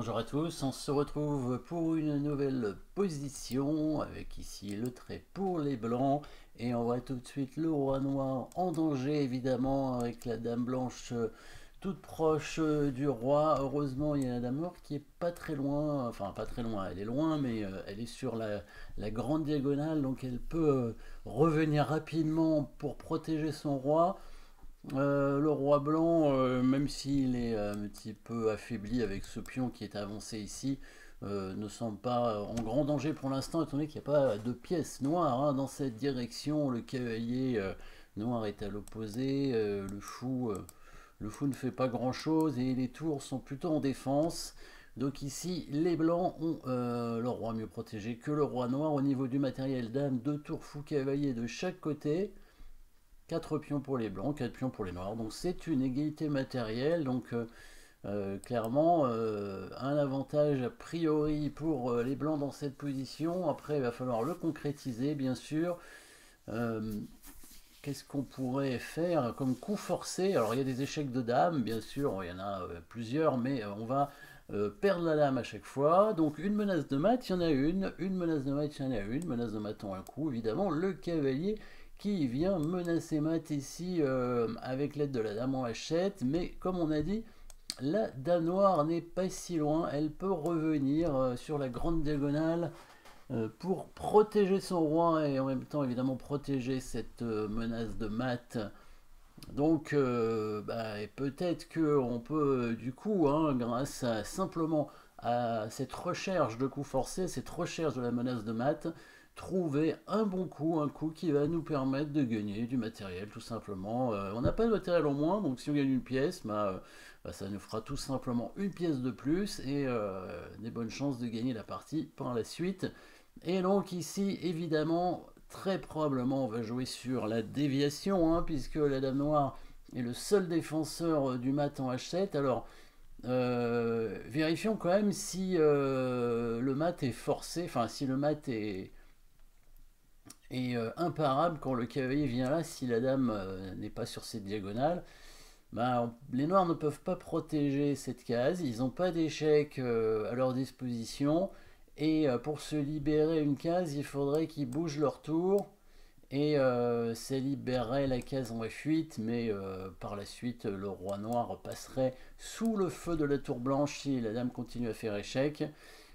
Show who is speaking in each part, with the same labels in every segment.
Speaker 1: Bonjour à tous, on se retrouve pour une nouvelle position avec ici le trait pour les blancs et on voit tout de suite le roi noir en danger évidemment avec la dame blanche toute proche du roi. Heureusement il y a la dame noire qui est pas très loin, enfin pas très loin, elle est loin mais euh, elle est sur la, grande diagonale donc elle peut euh, revenir rapidement pour protéger son roi. Euh, le roi blanc, euh, même s'il est un petit peu affaibli avec ce pion qui est avancé ici, euh, ne semble pas en grand danger pour l'instant, étant donné qu'il n'y a pas de pièces noires hein, dans cette direction. Le cavalier noir est à l'opposé, le fou, le fou ne fait pas grand chose et les tours sont plutôt en défense. Donc ici, les blancs ont le roi mieux protégé que le roi noir au niveau du matériel dame, deux tours fou cavalier de chaque côté. 4 pions pour les blancs, 4 pions pour les noirs. Donc c'est une égalité matérielle. Donc euh, euh, clairement, euh, un avantage a priori pour les blancs dans cette position. Après, il va falloir le concrétiser, bien sûr. Qu'est-ce qu'on pourrait faire comme coup forcé? Alors il y a des échecs de dames, bien sûr, il y en a plusieurs, mais on va perdre la dame à chaque fois. Donc une menace de mat, il y en a une. Une menace de mat, il y en a une. Menace de mat en un coup, évidemment. Le cavalier qui vient menacer Matt ici euh, avec l'aide de la dame en hachette. Mais comme on a dit, la dame noire n'est pas si loin. Elle peut revenir euh, sur la grande diagonale euh, pour protéger son roi et en même temps évidemment protéger cette menace de Matt. Donc bah, peut-être qu'on peut du coup, hein, grâce simplement à cette recherche de coup forcé, cette recherche de la menace de Matt, trouver un bon coup, un coup qui va nous permettre de gagner du matériel tout simplement. Euh, on n'a pas de matériel en moins, donc si on gagne une pièce, bah, euh, bah, ça nous fera tout simplement une pièce de plus et euh, des bonnes chances de gagner la partie par la suite. Et donc ici, évidemment, très probablement, on va jouer sur la déviation, hein, puisque la dame noire est le seul défenseur du mat en H7. Alors, vérifions quand même si le mat est forcé, enfin si le mat est et euh, imparable quand le cavalier vient là, si la dame euh, n'est pas sur cette diagonale. Ben, les noirs ne peuvent pas protéger cette case, ils n'ont pas d'échec euh, à leur disposition, et pour se libérer une case, il faudrait qu'ils bougent leur tour, et ça libérerait la case en F8, mais par la suite, le roi noir passerait sous le feu de la tour blanche si la dame continue à faire échec.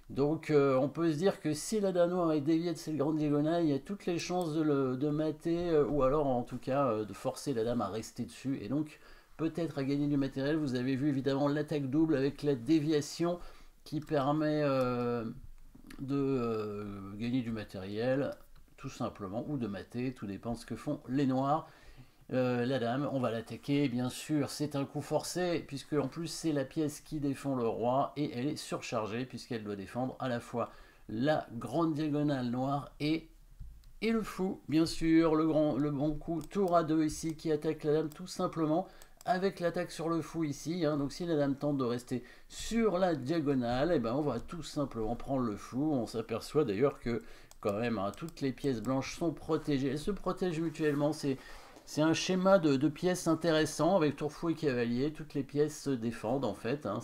Speaker 1: Donc euh, on peut se dire que si la dame noire est déviée de cette grande diagonale, il y a toutes les chances de, le, mater, euh, ou alors en tout cas euh, de forcer la dame à rester dessus, et donc peut-être à gagner du matériel. Vous avez vu évidemment l'attaque double avec la déviation qui permet de gagner du matériel, tout simplement, ou de mater, tout dépend de ce que font les noirs. Euh, la dame, on va l'attaquer, bien sûr, c'est un coup forcé, puisque en plus c'est la pièce qui défend le roi, et elle est surchargée, puisqu'elle doit défendre à la fois la grande diagonale noire et, et le fou, bien sûr, le, grand, le bon coup, tour à 2 ici, qui attaque la dame tout simplement, avec l'attaque sur le fou ici, hein. donc si la dame tente de rester sur la diagonale, et eh ben on va tout simplement prendre le fou, on s'aperçoit d'ailleurs que quand même, hein, toutes les pièces blanches sont protégées, elles se protègent mutuellement, c'est c'est un schéma de, pièces intéressant avec tour-fou et cavalier. Toutes les pièces se défendent en fait. Hein.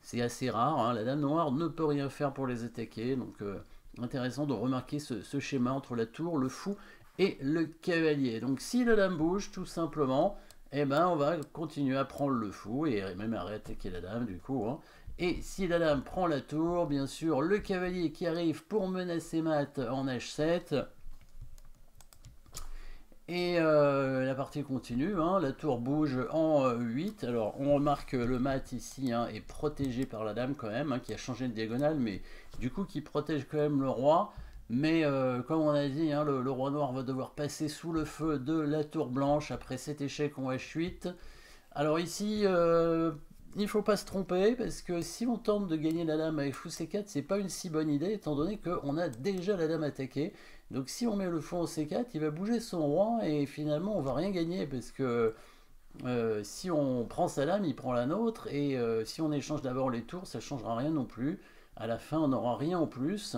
Speaker 1: C'est assez rare. Hein. La dame noire ne peut rien faire pour les attaquer. Donc euh, intéressant de remarquer ce, schéma entre la tour, le fou et le cavalier. Donc si la dame bouge tout simplement, eh ben, on va continuer à prendre le fou et même à réattaquer la dame du coup. Hein. Et si la dame prend la tour, bien sûr, le cavalier qui arrive pour menacer mat en H7 et euh, partie continue, hein. la tour bouge en 8. Euh, Alors on remarque que le mat ici hein, est protégé par la dame quand même, hein, qui a changé de diagonale, mais du coup qui protège quand même le roi. Mais euh, comme on a dit, le, roi noir va devoir passer sous le feu de la tour blanche après cet échec en H8. Alors ici, il ne faut pas se tromper, parce que si on tente de gagner la dame avec fou C4, c'est pas une si bonne idée, étant donné qu'on a déjà la dame attaquée. Donc si on met le fond au C4, il va bouger son roi et finalement on va rien gagner parce que euh, si on prend sa lame, il prend la nôtre et euh, si on échange d'abord les tours, ça changera rien non plus. À la fin, on n'aura rien en plus.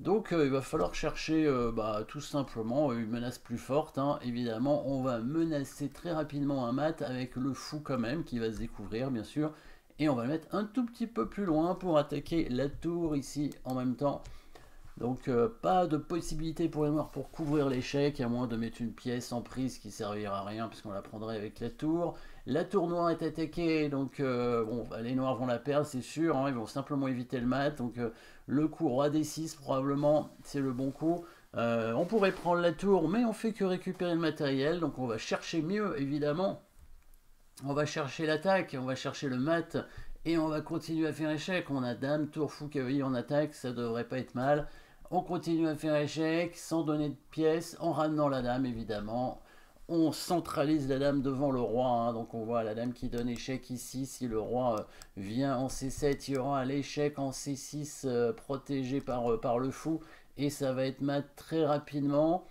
Speaker 1: Donc euh, il va falloir chercher bah, tout simplement une menace plus forte. Hein. Évidemment, on va menacer très rapidement un mat avec le fou quand même qui va se découvrir bien sûr. Et on va le mettre un tout petit peu plus loin pour attaquer la tour ici en même temps. Donc euh, pas de possibilité pour les noirs pour couvrir l'échec, à moins de mettre une pièce en prise qui servira à rien puisqu'on la prendrait avec la tour. La tour noire est attaquée, donc euh, bon, bah, les noirs vont la perdre, c'est sûr, hein, ils vont simplement éviter le mat. Donc euh, le coup roi d6 probablement c'est le bon coup. on pourrait prendre la tour, mais on fait que récupérer le matériel, donc on va chercher mieux évidemment. On va chercher l'attaque, on va chercher le mat, et on va continuer à faire échec. On a dame, tour, fou, cavalier en attaque, ça devrait pas être mal. On continue à faire échec sans donner de pièces, en ramenant la dame évidemment. On centralise la dame devant le roi, hein. donc on voit la dame qui donne échec ici. Si le roi euh, vient en C7, il y aura l'échec en C6 euh, protégé par, euh, par le fou, et ça va être mat très rapidement.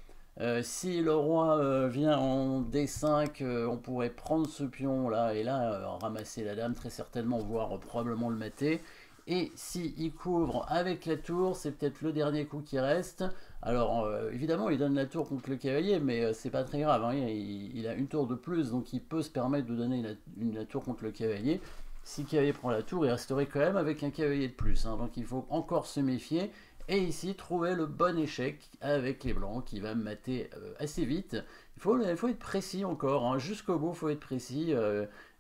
Speaker 1: si le roi vient en D5, on pourrait prendre ce pion là et là ramasser la dame très certainement, voire probablement le mater. Et s'il couvre avec la tour, c'est peut-être le dernier coup qui reste. Alors euh, évidemment, il donne la tour contre le cavalier, mais euh, c'est pas très grave. Hein. Il, a une tour de plus, donc il peut se permettre de donner la, une, tour contre le cavalier. Si le cavalier prend la tour, il resterait quand même avec un cavalier de plus. Hein. Donc il faut encore se méfier. Et ici, trouver le bon échec avec les blancs qui va mater euh, assez vite. Il faut, être précis encore. Hein. Jusqu'au bout, il faut être précis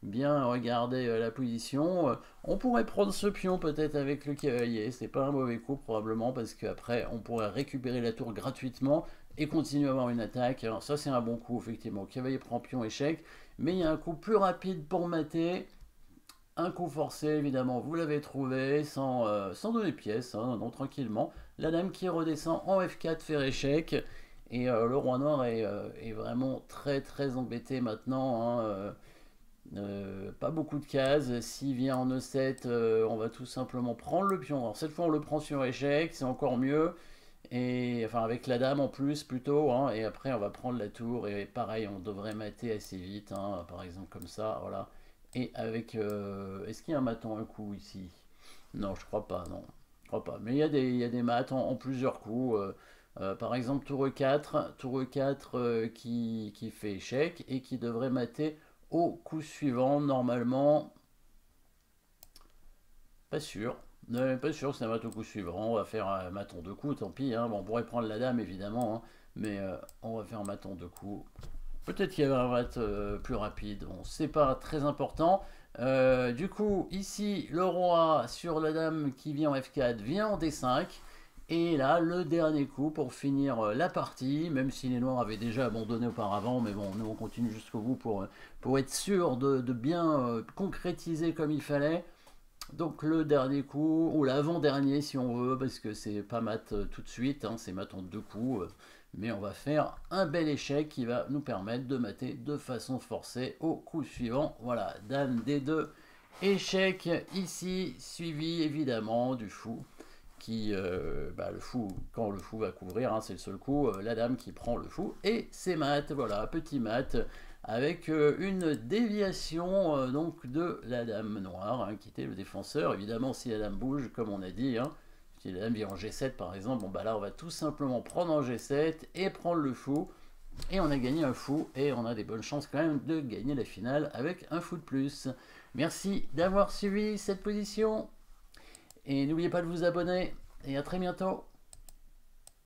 Speaker 1: bien regarder euh, la position. Euh, on pourrait prendre ce pion peut-être avec le cavalier, c'est pas un mauvais coup probablement parce qu'après on pourrait récupérer la tour gratuitement et continuer à avoir une attaque. Alors ça c'est un bon coup effectivement, cavalier prend pion échec, mais il y a un coup plus rapide pour mater. Un coup forcé, évidemment, vous l'avez trouvé, sans, euh, sans donner pièce, hein, non, tranquillement. La dame qui redescend en F4, faire échec. Et le roi noir est, vraiment très très embêté maintenant. Hein, euh, pas beaucoup de cases. S'il vient en E7, euh, on va tout simplement prendre le pion. Alors cette fois, on le prend sur échec, c'est encore mieux. Et enfin, avec la dame en plus, plutôt. Hein. et après, on va prendre la tour. Et pareil, on devrait mater assez vite. Par exemple, comme ça. Voilà. Et avec. Euh, est-ce qu'il y a un maton un coup ici? Non, je crois pas. Non, crois pas. Mais il y a des, il y a des en, plusieurs coups. par exemple, tour E4, tour E4 qui, qui fait échec et qui devrait mater au coup suivant, normalement, pas sûr. pas sûr ça va être au coup suivant. On va faire un maton de coups, tant pis. Hein. Bon, on pourrait prendre la dame, évidemment, hein. mais euh, on va faire un maton de coups. Peut-être qu'il y avait un mat euh, plus rapide. Bon, c'est pas très important. Euh, du coup, ici, le roi sur la dame qui vient en F4 vient en D5. Et là, le dernier coup pour finir euh, la partie, même si les noirs avaient déjà abandonné auparavant, mais bon, nous on continue jusqu'au bout pour, être sûr de, bien concrétiser comme il fallait. Donc le dernier coup, ou l'avant-dernier si on veut, parce que c'est pas mat tout de suite, hein, c'est mat en deux coups, mais on va faire un bel échec qui va nous permettre de mater de façon forcée au coup suivant. Voilà, dame D2, échec ici, suivi évidemment du fou qui, euh, bah, le fou, quand le fou va couvrir, hein, c'est le seul coup, euh, la dame qui prend le fou, et c'est mat, voilà, petit mat, avec euh, une déviation donc de la dame noire, hein, qui était le défenseur, évidemment si la dame bouge, comme on a dit, hein, si la dame vient en G7 par exemple, bon bah là on va tout simplement prendre en G7 et prendre le fou, et on a gagné un fou, et on a des bonnes chances quand même de gagner la finale avec un fou de plus. Merci d'avoir suivi cette position. Et n'oubliez pas de vous abonner et à très bientôt